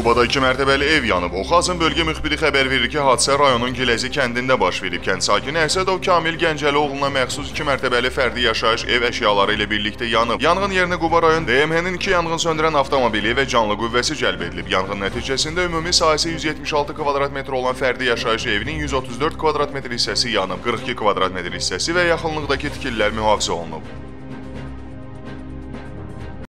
Qubada 2 mərtəbəli ev yanıb. Oxazın bölgə müxbiri xəbər verir ki, hadisə rayonun Giləzi kəndində baş verib. Kənd sakini Əsədov Kamil Gəncəli oğluna məxsus 2 mərtəbəli fərdi yaşayış ev əşyaları ilə birlikdə yanıb. Yanğın yerinə Quba rayon DMH-nin 2 yanğın söndürən avtomobili və canlı qüvvəsi cəlb edilib. Yanğın nəticəsində ümumi sahəsi 176 kvadrat metr olan fərdi yaşayış evinin 134 kvadrat metr hissəsi yanıb. 42 kvadrat metr hissəsi və yaxınlıqdakı tikililər mühafizə olunub.